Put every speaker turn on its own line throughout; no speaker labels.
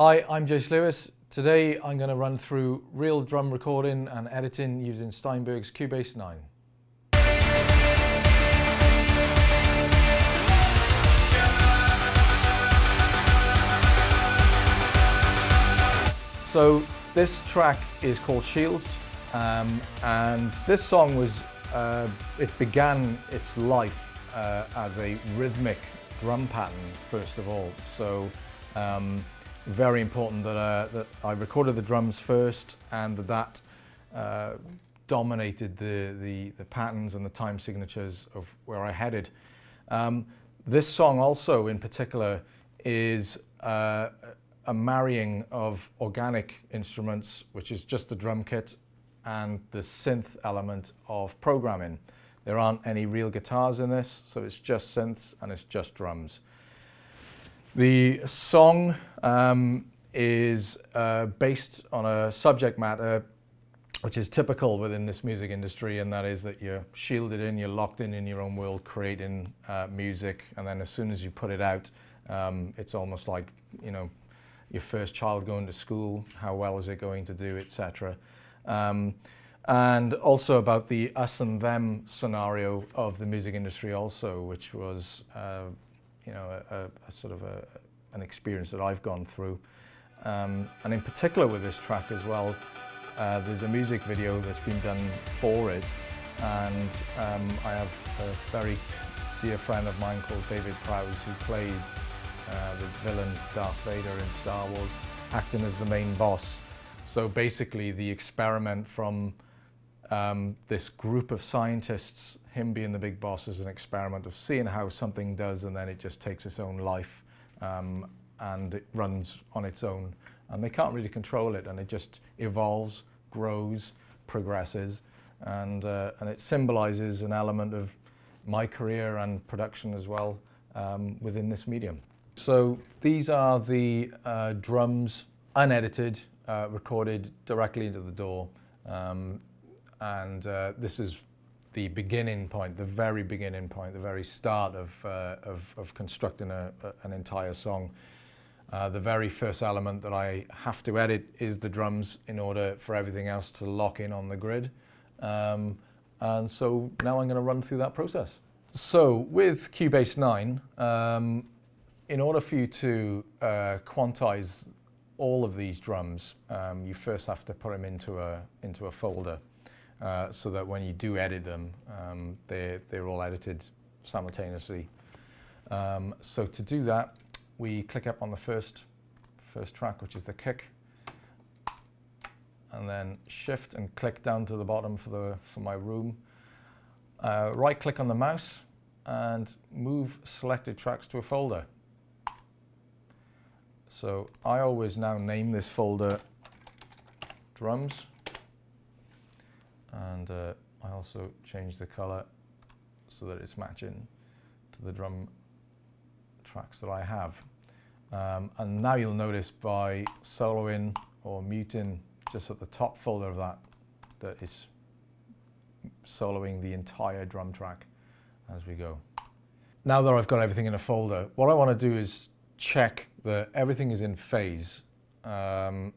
Hi, I'm Jayce Lewis. Today I'm going to run through real drum recording and editing using Steinberg's Cubase 9. So this track is called Shields um, and this song was, uh, it began its life uh, as a rhythmic drum pattern first of all. So um, very important that, uh, that I recorded the drums first and that that uh, dominated the, the, the, patterns and the time signatures of where I headed. Um, this song also in particular is uh, a marrying of organic instruments, which is just the drum kit, and the synth element of programming. There aren't any real guitars in this, so it's just synths and it's just drums. The song um, is uh, based on a subject matter which is typical within this music industry, and that is that you're shielded in, you're locked in in your own world, creating uh, music, and then as soon as you put it out, um, it's almost like you know your first child going to school. How well is it going to do, etc. Um, and also about the us and them scenario of the music industry also, which was, uh, you know, a, a, sort of a, an experience that I've gone through. Um, and in particular with this track as well, uh, there's a music video that's been done for it. And um, I have a very dear friend of mine called David Prowse who played uh, the villain Darth Vader in Star Wars, acting as the main boss. So basically the experiment from um, this group of scientists, him being the big boss, is an experiment of seeing how something does and then it just takes its own life um, and it runs on its own. And they can't really control it and it just evolves, grows, progresses, and, uh, and it symbolizes an element of my career and production as well um, within this medium. So these are the uh, drums, unedited, uh, recorded directly into the DAW. Um, and uh, this is the beginning point, the very beginning point, the very start of, uh, of, of, constructing a, a, an entire song. Uh, the very first element that I have to edit is the drums in order for everything else to lock in on the grid. Um, and so now I'm going to run through that process. So with Cubase 9, um, in order for you to uh, quantize all of these drums, um, you first have to put them into a, into a folder. Uh, so that when you do edit them, um, they're, they're all edited simultaneously. Um, so to do that, we click up on the first, first track, which is the kick, and then shift and click down to the bottom for, the, for my room. Uh, right click on the mouse and move selected tracks to a folder. So I always now name this folder drums and uh, I also change the color so that it's matching to the drum tracks that I have. Um, and now you'll notice by soloing or muting just at the top folder of that, that it's soloing the entire drum track as we go. Now that I've got everything in a folder, what I want to do is check that everything is in phase. Um,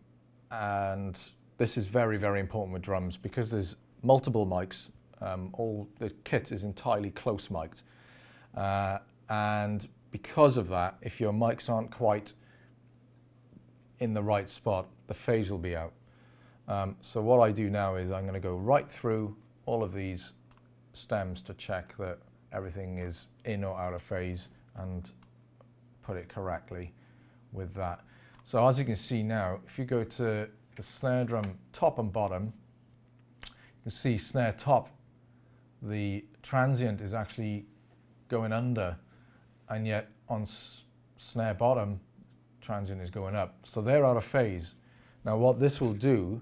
and this is very, very important with drums because there's multiple mics. Um, all the kit is entirely close mic'd. Uh, and because of that, if your mics aren't quite in the right spot, the phase will be out. Um, so what I do now is I'm going to go right through all of these stems to check that everything is in or out of phase and put it correctly with that. So as you can see now, if you go to the snare drum top and bottom, you can see snare top, the transient is actually going under and yet on snare bottom, transient is going up. So they're out of phase. Now what this will do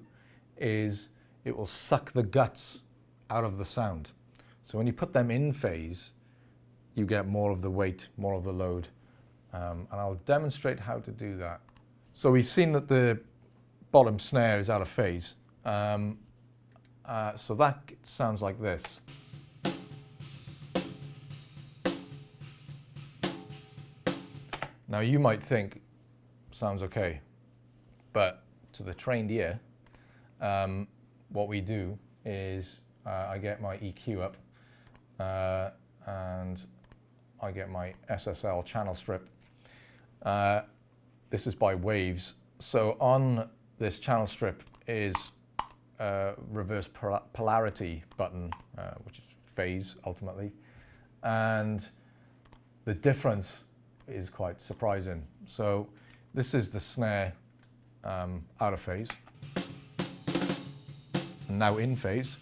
is it will suck the guts out of the sound. So when you put them in phase, you get more of the weight, more of the load. Um, and I'll demonstrate how to do that. So we've seen that the bottom snare is out of phase. Um, uh, so that sounds like this. Now you might think, sounds okay. But to the trained ear, um, what we do is uh, I get my EQ up uh, and I get my SSL channel strip. Uh, this is by Waves. So on this channel strip is a reverse polarity button, uh, which is phase ultimately. And the difference is quite surprising. So this is the snare um, out of phase, now in phase.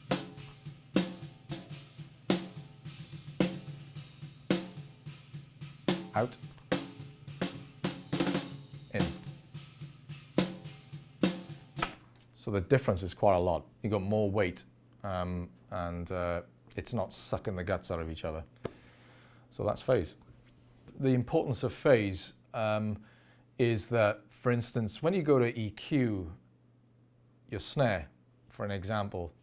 Out, So the difference is quite a lot. You've got more weight um, and uh, it's not sucking the guts out of each other. So that's phase. The importance of phase um, is that, for instance, when you go to EQ your snare, for an example,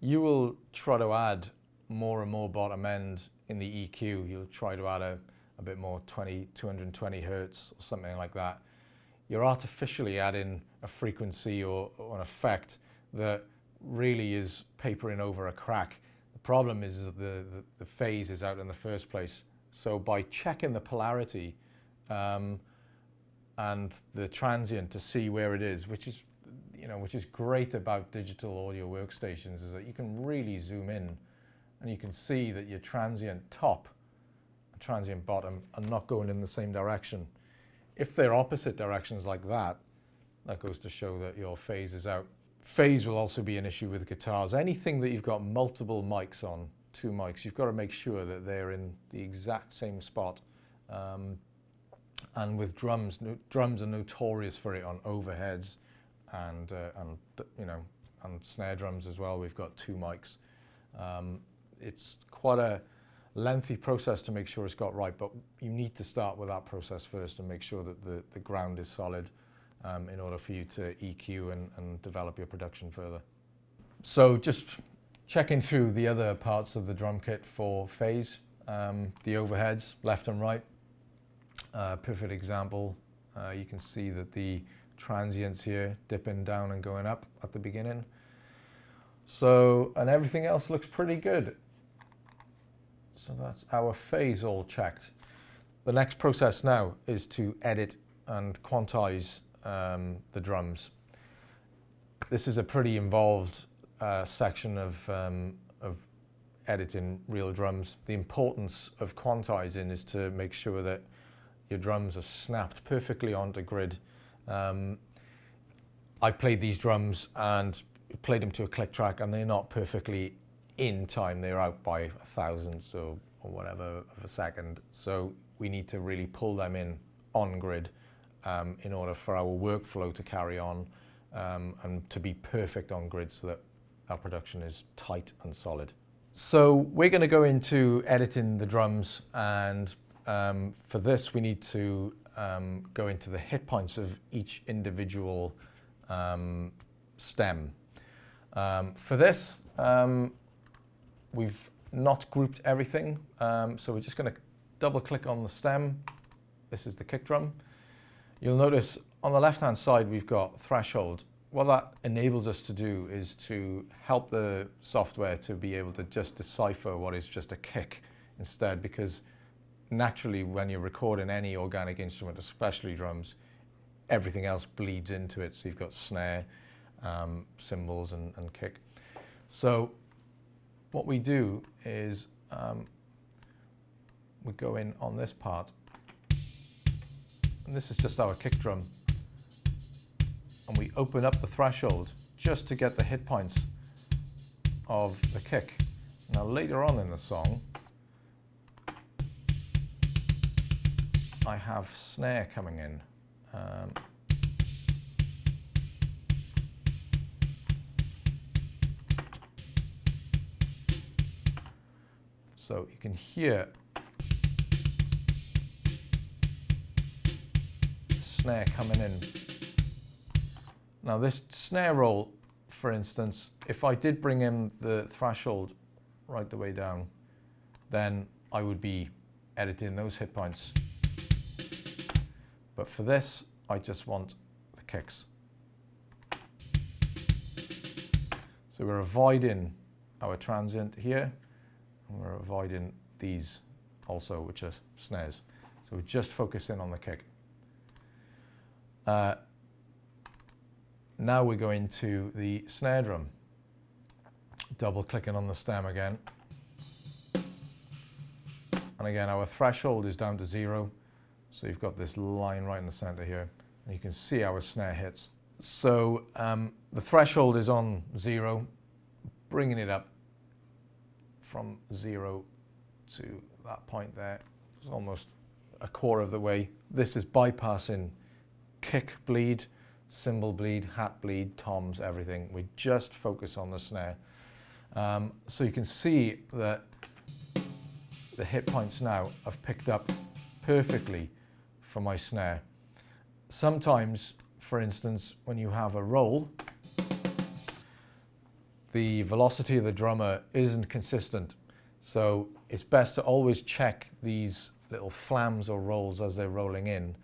you will try to add more and more bottom end in the EQ. You'll try to add a, a bit more 20, 220 hertz or something like that. You're artificially adding a frequency or, or an effect that really is papering over a crack. The problem is that the, the, the phase is out in the first place. So by checking the polarity um, and the transient to see where it is, which is, you know, which is great about digital audio workstations, is that you can really zoom in and you can see that your transient top and transient bottom are not going in the same direction. If they're opposite directions like that, that goes to show that your phase is out. Phase will also be an issue with guitars. Anything that you've got multiple mics on two mics, you've got to make sure that they're in the exact same spot. Um, and with drums, no, drums are notorious for it on overheads and, uh, and you know, and snare drums as well. We've got two mics. Um, it's quite a lengthy process to make sure it's got right, but you need to start with that process first and make sure that the, the ground is solid um, in order for you to EQ and, and develop your production further. So just Checking through the other parts of the drum kit for phase, um, the overheads, left and right. Uh, perfect example, uh, you can see that the transients here dipping down and going up at the beginning. So, and everything else looks pretty good. So that's our phase all checked. The next process now is to edit and quantize um, the drums. This is a pretty involved uh, section of, um, of editing real drums. The importance of quantizing is to make sure that your drums are snapped perfectly onto grid. Um, I've played these drums and played them to a click track and they're not perfectly in time. They're out by a thousandth or, or whatever of a second. So we need to really pull them in on grid um, in order for our workflow to carry on um, and to be perfect on grid so that our production is tight and solid. So we're going to go into editing the drums and um, for this we need to um, go into the hit points of each individual um, stem. Um, for this we've not grouped everything um, so we're just going to double click on the stem. This is the kick drum. You'll notice on the left hand side we've got threshold what that enables us to do is to help the software to be able to just decipher what is just a kick instead because naturally when you're recording any organic instrument, especially drums, everything else bleeds into it. So you've got snare, um, cymbals and, and, kick. So what we do is um, we go in on this part and this is just our kick drum and we open up the threshold just to get the hit points of the kick. Now later on in the song, I have snare coming in. Um, So you can hear snare coming in. Now this snare roll, for instance, if I did bring in the threshold right the way down, then I would be editing those hit points. But for this, I just want the kicks. So we're avoiding our transient here and we're avoiding these also, which are snares. So we just focus in on the kick. Uh, now we're going to the snare drum. Double clicking on the stem again. And again, our threshold is down to zero. So you've got this line right in the center here. And you can see our snare hits. So um, the threshold is on zero, bringing it up from zero to that point there. It's almost a quarter of the way. This is bypassing kick bleed, cymbal bleed, hat bleed, toms, everything. We just focus on the snare. Um, so you can see that the hit points now have picked up perfectly for my snare. Sometimes, for instance, when you have a roll, the velocity of the drummer isn't consistent. So it's best to always check these little flams or rolls as they're rolling in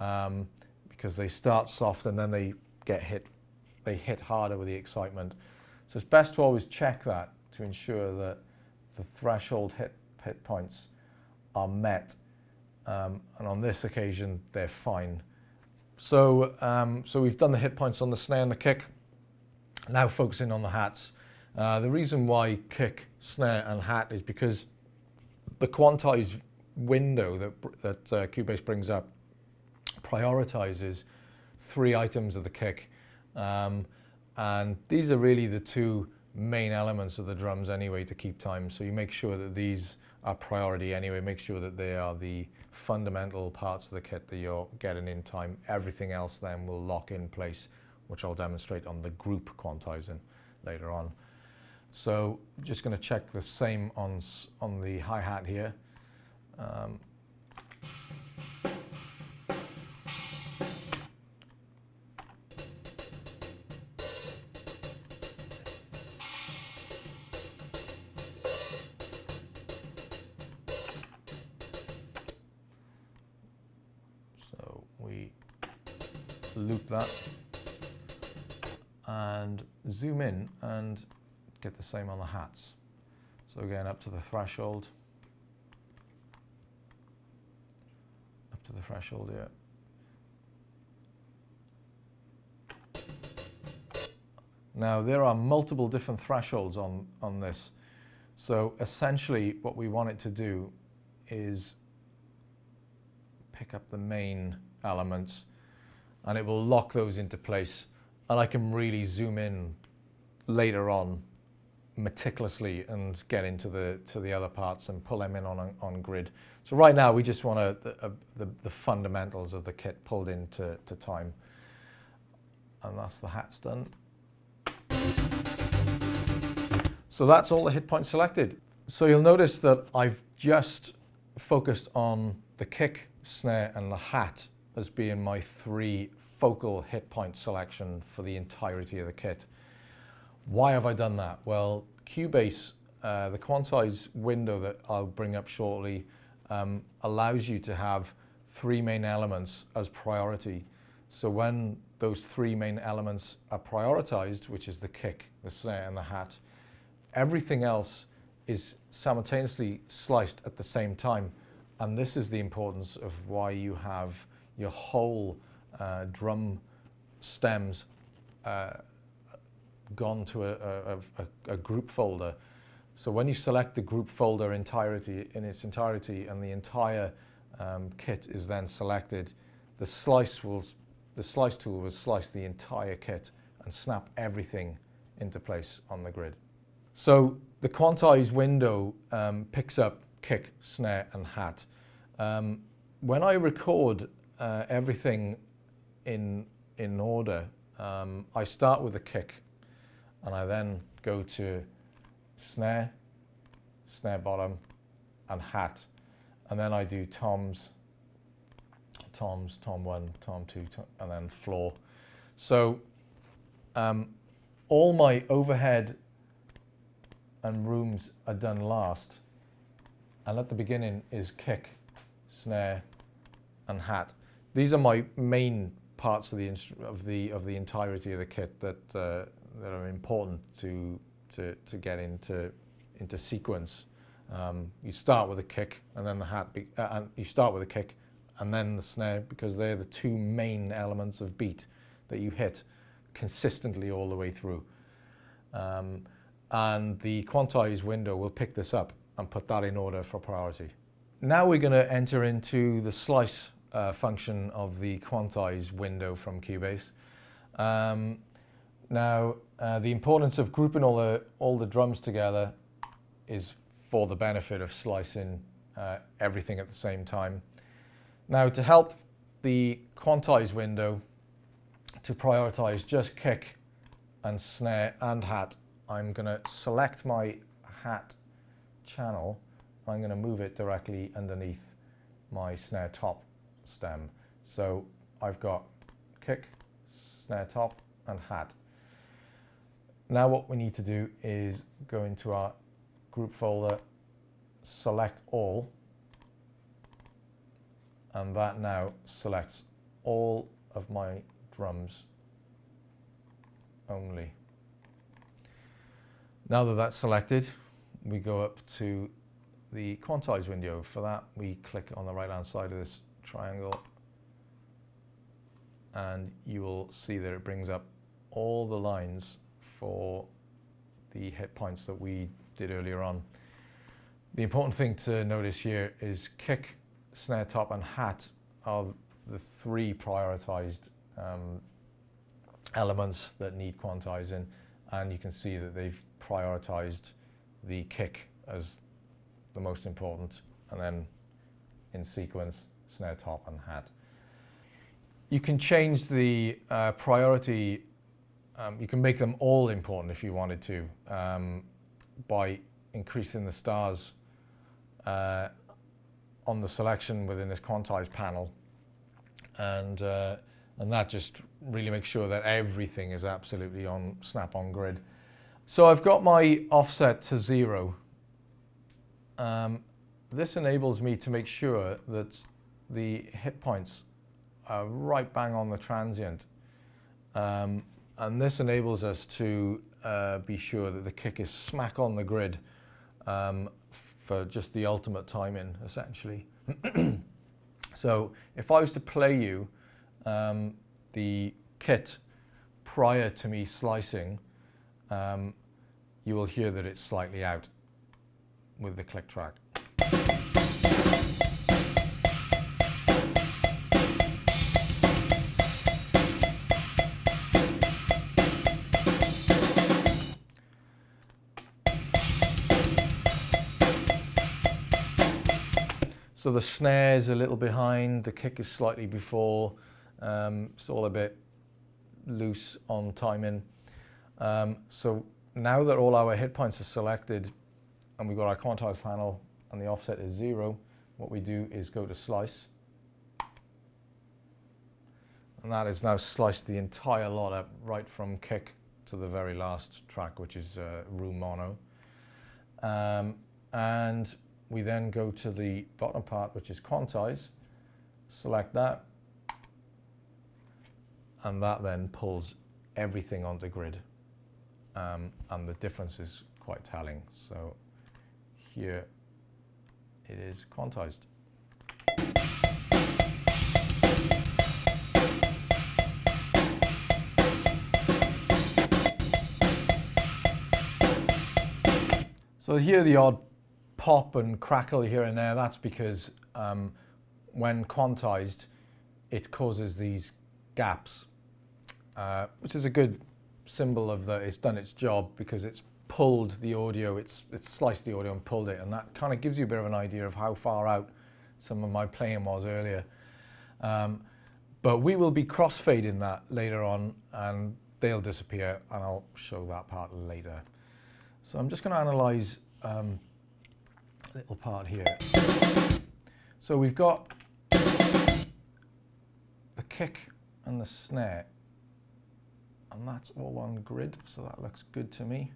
um, because they start soft and then they get hit, they hit harder with the excitement. So it's best to always check that to ensure that the threshold hit, hit points are met. Um, and on this occasion, they're fine. So, um, so we've done the hit points on the snare and the kick. Now focusing on the hats. Uh, the reason why kick, snare and hat is because the quantized window that, that uh, Cubase brings up prioritizes three items of the kick. Um, and these are really the two main elements of the drums anyway to keep time. So you make sure that these are priority anyway. Make sure that they are the fundamental parts of the kit that you're getting in time. Everything else then will lock in place, which I'll demonstrate on the group quantizing later on. So just going to check the same on, on the hi-hat here. Um, so we loop that and zoom in and get the same on the hats. So again, up to the threshold, up to the threshold here. Now there are multiple different thresholds on, on this. So essentially what we want it to do is pick up the main elements and it will lock those into place and I can really zoom in later on meticulously and get into the to the other parts and pull them in on on grid. So right now we just want to, the, uh, the, the fundamentals of the kit pulled into to time. And that's the hats done. So that's all the hit points selected. So you'll notice that I've just focused on the kick, snare and the hat as being my three focal hit point selection for the entirety of the kit. Why have I done that? Well, Cubase, uh, the quantize window that I'll bring up shortly, um, allows you to have three main elements as priority. So when those three main elements are prioritized, which is the kick, the snare, and the hat, everything else is simultaneously sliced at the same time. And this is the importance of why you have your whole uh, drum stems uh, gone to a, a, a, group folder. So when you select the group folder entirety in its entirety and the entire um, kit is then selected, the slice will, the slice tool will slice the entire kit and snap everything into place on the grid. So the quantize window um, picks up kick, snare and hat. Um, when I record uh, everything in, in order, um, I start with the kick and I then go to snare, snare bottom and hat and then I do toms, toms, tom one, tom two, tom, and then floor. So um, all my overhead and rooms are done last and at the beginning is kick, snare and hat. These are my main parts of the of the of the entirety of the kit that uh, that are important to, to, to get into, into sequence. Um, you start with a kick and then the hat, be, uh, and you start with a kick and then the snare because they're the two main elements of beat that you hit consistently all the way through. Um, and the quantize window will pick this up and put that in order for priority. Now we're going to enter into the slice uh, function of the quantize window from Cubase. Um, now, uh, the importance of grouping all the, all the drums together is for the benefit of slicing uh, everything at the same time. Now, to help the quantize window to prioritize just kick and snare and hat, I'm going to select my hat channel. I'm going to move it directly underneath my snare top stem. So I've got kick, snare top and hat. Now what we need to do is go into our group folder, select all, and that now selects all of my drums only. Now that that's selected, we go up to the quantize window. For that, we click on the right hand side of this triangle and you will see that it brings up all the lines for the hit points that we did earlier on. The important thing to notice here is kick, snare top and hat are the three prioritized um, elements that need quantizing and you can see that they've prioritized the kick as the most important and then in sequence snare top and hat. You can change the uh, priority, um, you can make them all important if you wanted to um, by increasing the stars uh, on the selection within this quantize panel and uh, and that just really makes sure that everything is absolutely on snap-on grid. So I've got my offset to zero. Um, this enables me to make sure that the hit points are right bang on the transient. Um, and this enables us to uh, be sure that the kick is smack on the grid um, for just the ultimate timing, essentially. so if I was to play you um, the kit prior to me slicing, um, you will hear that it's slightly out with the click track. So the snare's a little behind, the kick is slightly before, um, it's all a bit loose on timing. Um, so now that all our hit points are selected and we've got our quantize panel and the offset is zero, what we do is go to slice. And that is now sliced the entire lot up right from kick to the very last track, which is uh, room mono. Um, and we then go to the bottom part, which is quantize, select that, and that then pulls everything onto grid. Um, and the difference is quite telling. So here it is quantized. So here the odd pop and crackle here and there, that's because um, when quantized, it causes these gaps, uh, which is a good symbol of that it's done its job because it's pulled the audio, it's, it's sliced the audio and pulled it, and that kind of gives you a bit of an idea of how far out some of my playing was earlier. Um, but we will be crossfading that later on and they'll disappear and I'll show that part later. So I'm just going to analyze um, little part here. So we've got the kick and the snare. And that's all on grid, so that looks good to me.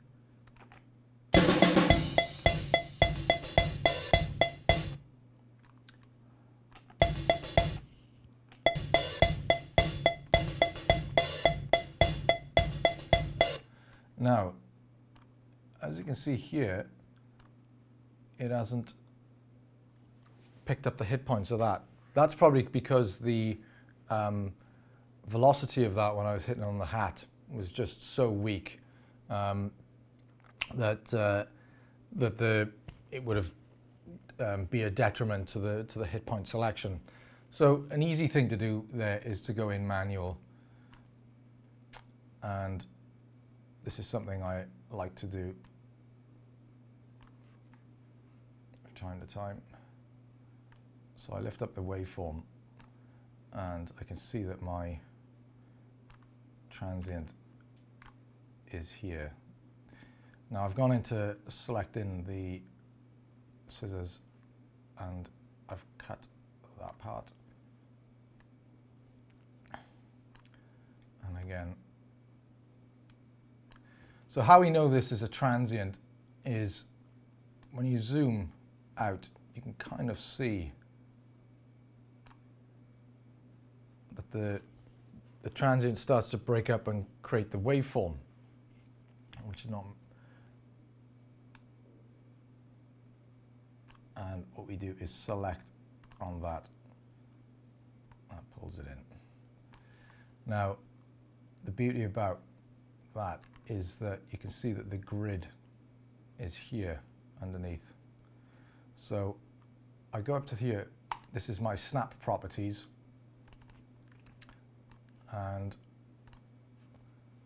Now, as you can see here, it hasn't picked up the hit points of that. That's probably because the um, velocity of that when I was hitting on the hat was just so weak um, that uh, that the it would have um, be a detriment to the to the hit point selection. So an easy thing to do there is to go in manual, and this is something I like to do time to time. So I lift up the waveform and I can see that my transient is here. Now I've gone into selecting the scissors and I've cut that part. And again, so how we know this is a transient is when you zoom out, you can kind of see that the, the transient starts to break up and create the waveform, which is not... And what we do is select on that. That pulls it in. Now, the beauty about that is that you can see that the grid is here underneath. So I go up to here, this is my snap properties, and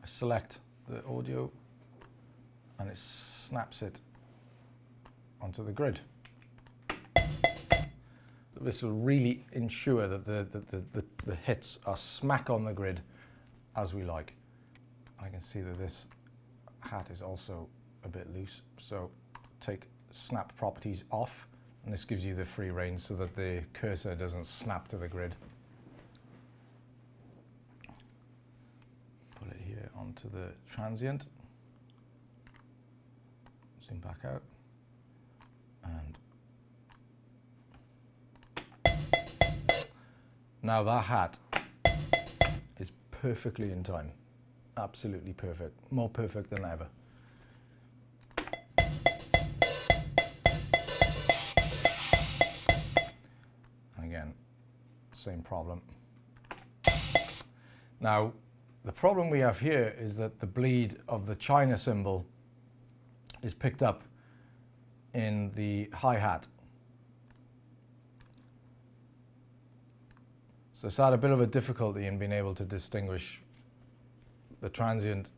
I select the audio and it snaps it onto the grid. This will really ensure that the, the, the, the, hits are smack on the grid as we like. I can see that this hat is also a bit loose, so take snap properties off and this gives you the free range so that the cursor doesn't snap to the grid. Put it here onto the transient. Zoom back out. And now that hat is perfectly in time. Absolutely perfect. More perfect than ever. Same problem. Now, the problem we have here is that the bleed of the China cymbal is picked up in the hi-hat. So it's had a bit of a difficulty in being able to distinguish the transient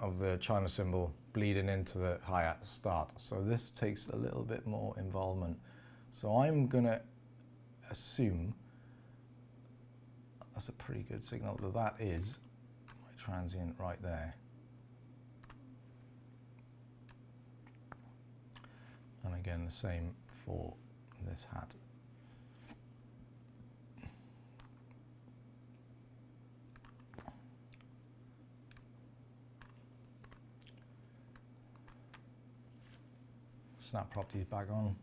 of the China cymbal bleeding into the hi-hat start. So this takes a little bit more involvement. So I'm going to assume that's a pretty good signal that that is my transient right there. And again the same for this hat. Snap properties back on.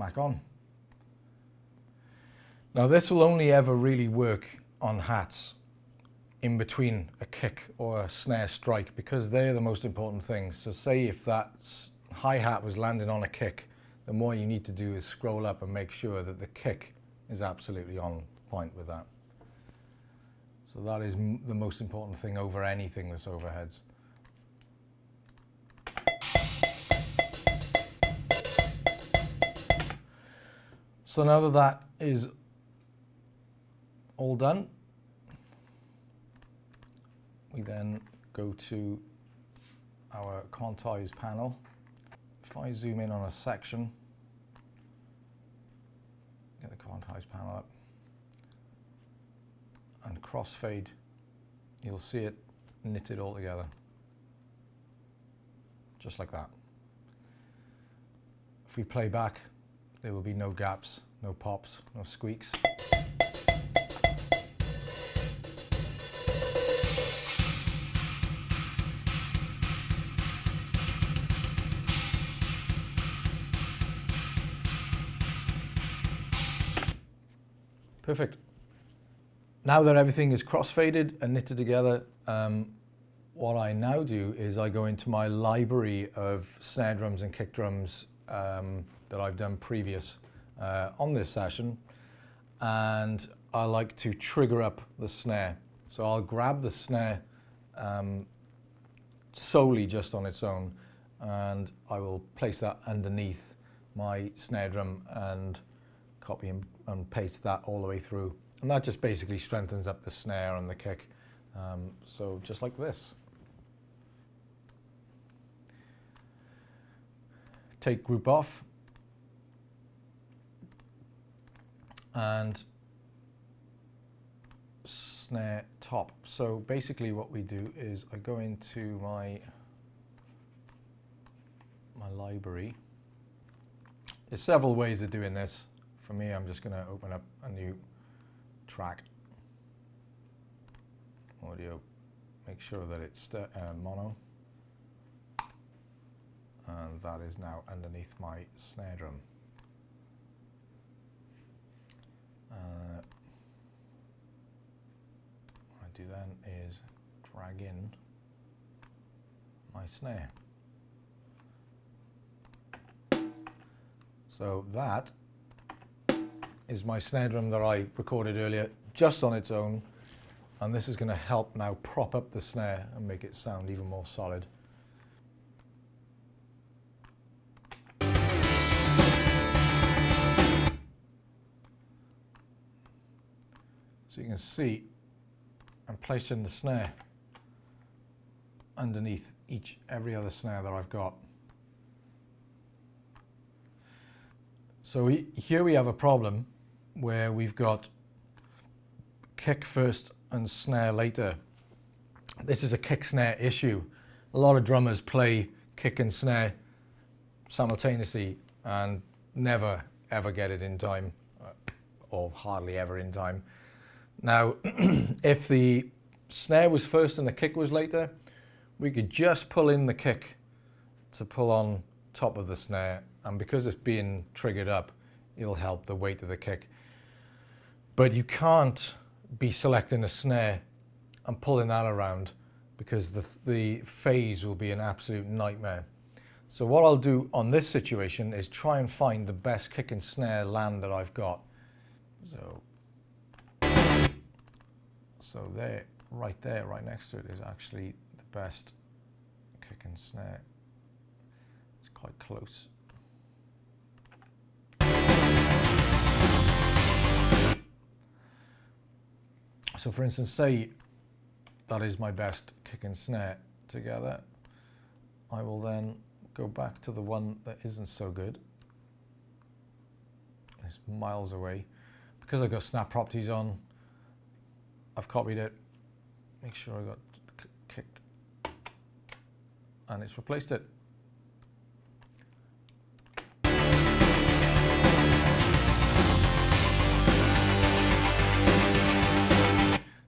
Smack on. Now this will only ever really work on hats in between a kick or a snare strike because they're the most important things. So say if that hi-hat was landing on a kick, the more you need to do is scroll up and make sure that the kick is absolutely on point with that. So that is the most important thing over anything that's overheads. So now that that is all done, we then go to our quantize panel. If I zoom in on a section, get the quantize panel up, and crossfade, you'll see it knitted all together, just like that. If we play back, there will be no gaps, no pops, no squeaks. Perfect. Now that everything is crossfaded and knitted together, um, what I now do is I go into my library of snare drums and kick drums um, that I've done previous uh, on this session and I like to trigger up the snare. So I'll grab the snare um, solely just on its own and I will place that underneath my snare drum and copy and, and paste that all the way through. And that just basically strengthens up the snare and the kick. Um, so just like this. Take group off and snare top. So basically what we do is I go into my my library. There's several ways of doing this. For me, I'm just going to open up a new track. Audio. Make sure that it's uh, mono. And that is now underneath my snare drum. Uh, what I do then is drag in my snare. So that is my snare drum that I recorded earlier just on its own and this is going to help now prop up the snare and make it sound even more solid. You can see I'm placing the snare underneath each every other snare that I've got. So we, here we have a problem where we've got kick first and snare later. This is a kick snare issue. A lot of drummers play kick and snare simultaneously and never ever get it in time uh, or hardly ever in time. Now, if the snare was first and the kick was later, we could just pull in the kick to pull on top of the snare. And because it's being triggered up it'll help the weight of the kick. But you can't be selecting a snare and pulling that around because the, the phase will be an absolute nightmare. So what I'll do on this situation is try and find the best kick and snare land that I've got. So so there right there right next to it is actually the best kick and snare it's quite close So for instance, say that is my best kick and snare together. I will then go back to the one that isn't so good. It's miles away. Because I've got snap properties on, I've copied it. Make sure I got kick. And it's replaced it.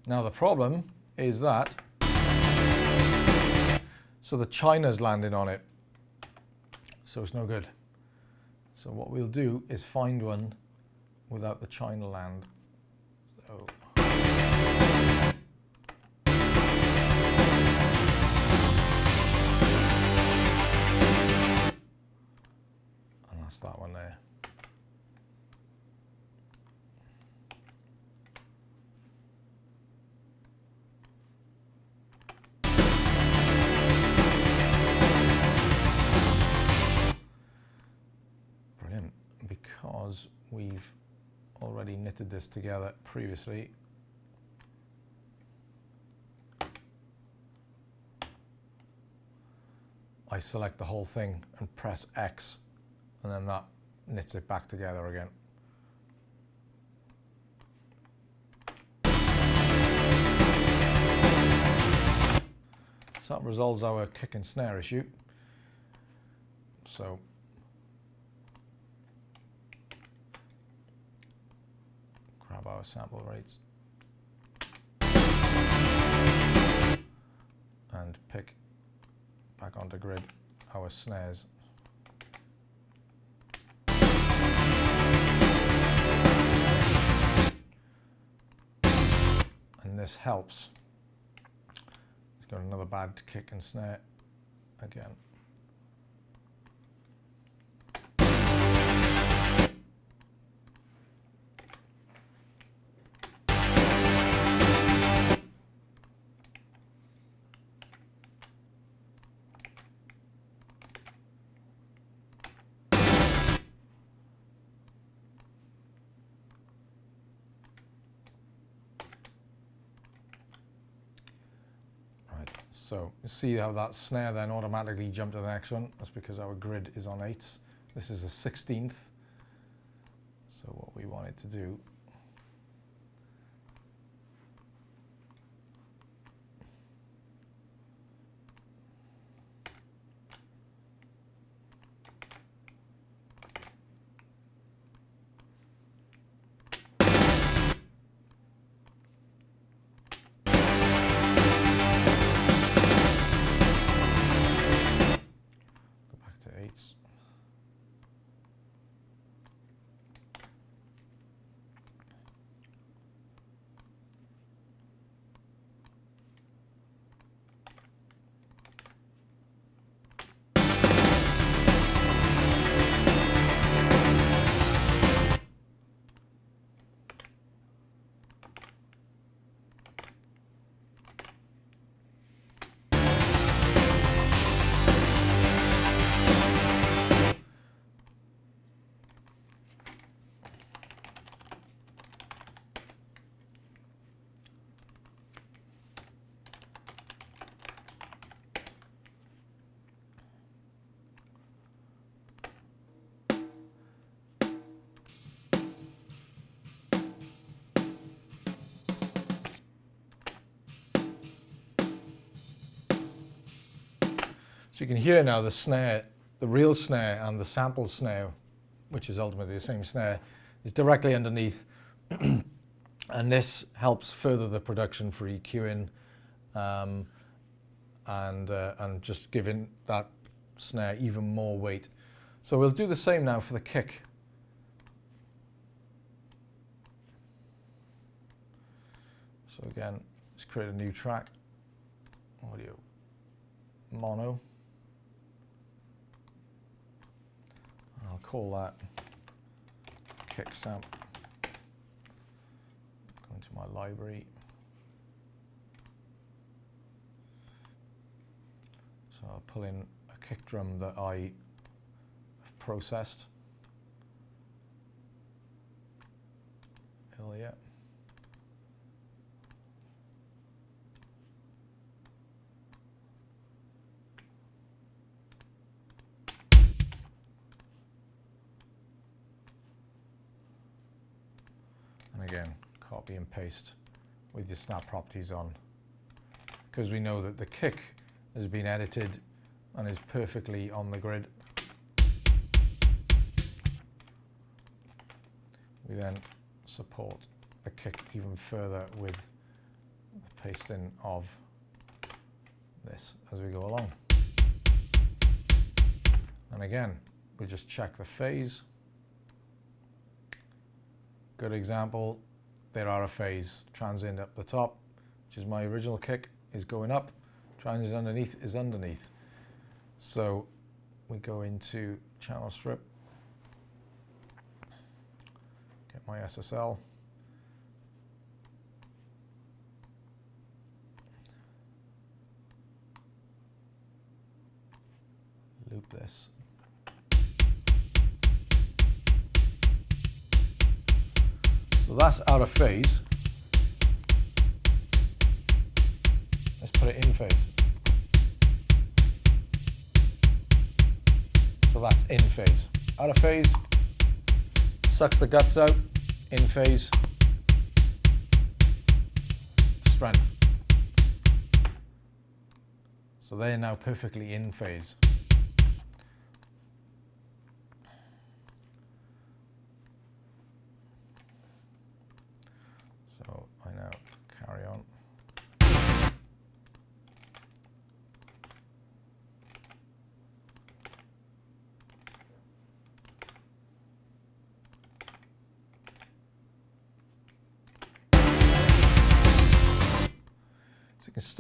Now the problem is that, so the china's landing on it, so it's no good. So what we'll do is find one without the china land. So that one there. because we've already knitted this together previously. I select the whole thing and press X and then that knits it back together again. So that resolves our kick and snare issue. So grab our sample rates. And pick back onto grid our snares. This helps. He's got another bad kick and snare again. So you see how that snare then automatically jumped to the next one. That's because our grid is on eights. This is a 16th. So what we wanted to do You can hear now the snare, the real snare and the sample snare, which is ultimately the same snare, is directly underneath. and this helps further the production for EQing um, and, uh, and just giving that snare even more weight. So we'll do the same now for the kick. So again, let's create a new track, audio, mono. Call that kick samp. Go into my library. So I'll pull in a kick drum that I have processed. Earlier. again, copy and paste with your snap properties on. Because we know that the kick has been edited and is perfectly on the grid. We then support the kick even further with the pasting of this as we go along. And again, we just check the phase Good example, there are a phase. Transient up the top, which is my original kick, is going up. Transient underneath is underneath. So we go into channel strip, get my SSL. Loop this So that's out of phase. Let's put it in phase. So that's in phase. Out of phase, sucks the guts out, in phase, strength. So they're now perfectly in phase.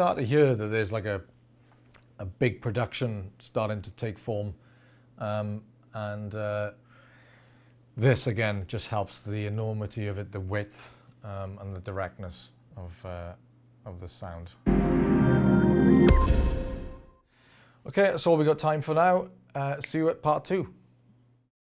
Start to hear that there's like a a big production starting to take form, um, and uh, this again just helps the enormity of it, the width um, and the directness of uh, of the sound. Okay, that's all we got time for now. Uh, see you at part two.